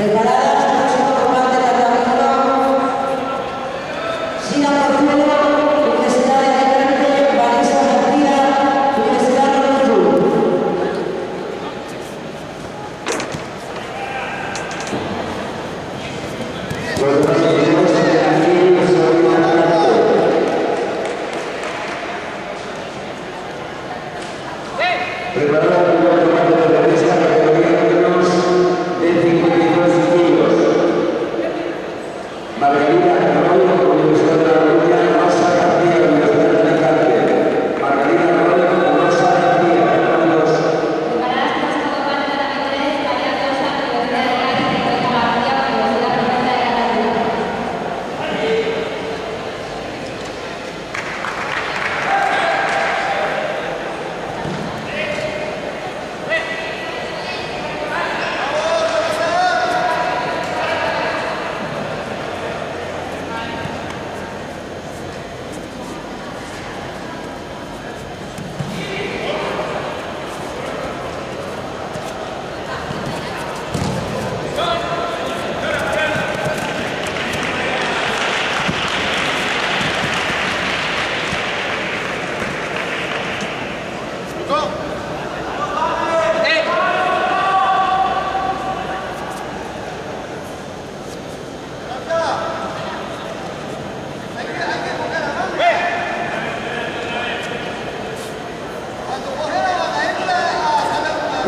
preparar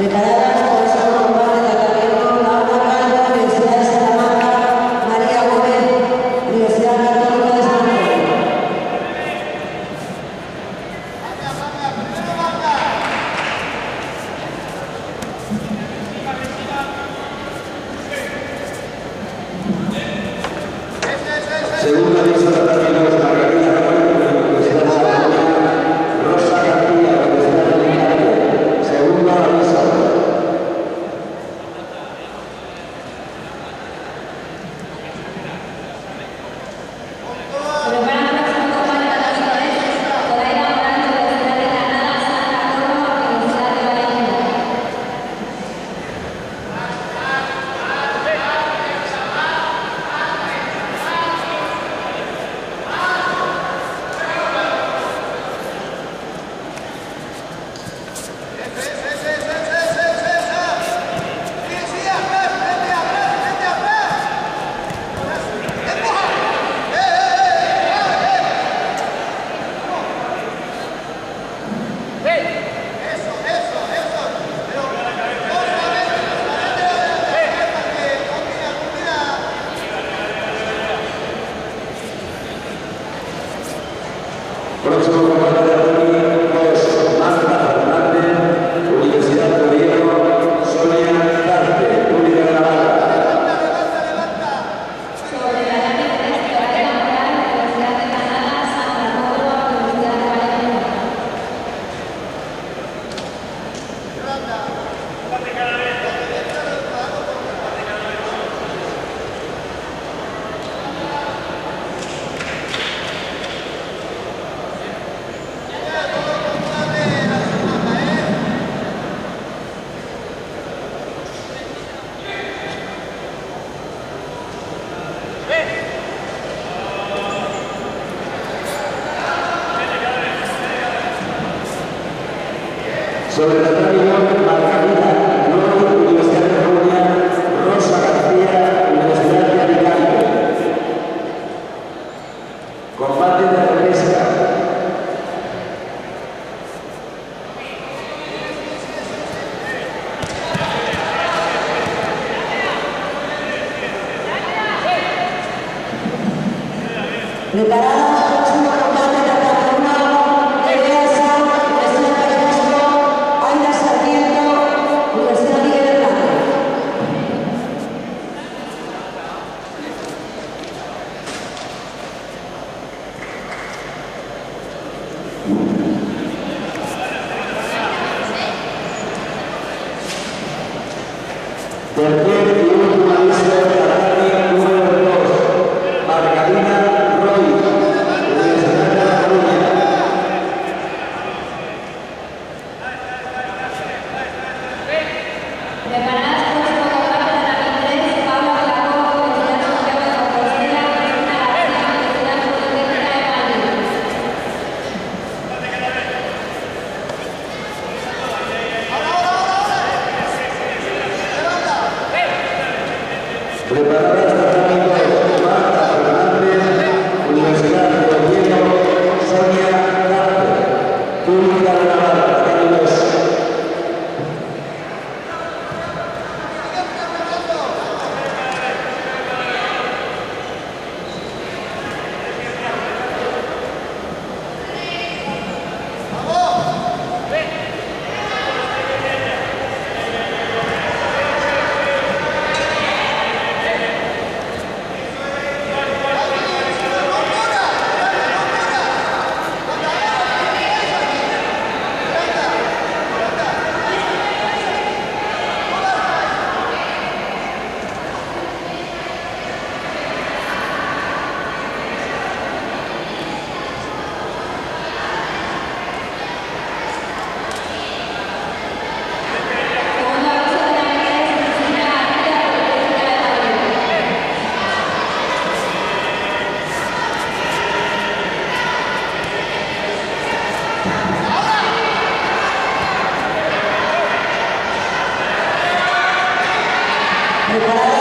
で体 But Sobre la religión, marca vida, no Universidad de Colombia, Rosa García, Universidad de Alicante. Combate de repesca. Preparada Tercer Preparada